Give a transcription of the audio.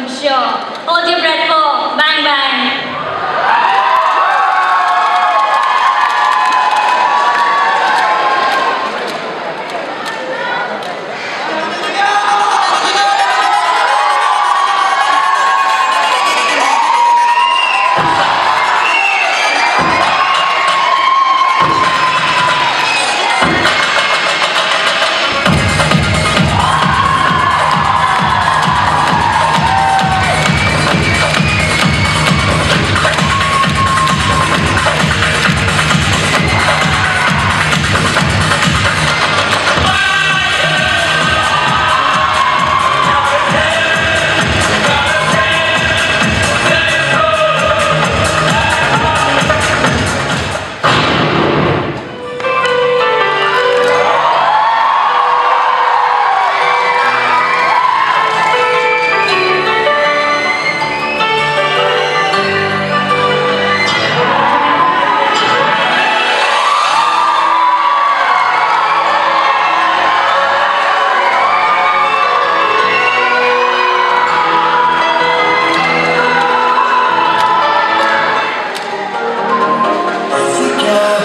I'm sure. Hold your breath for Lord.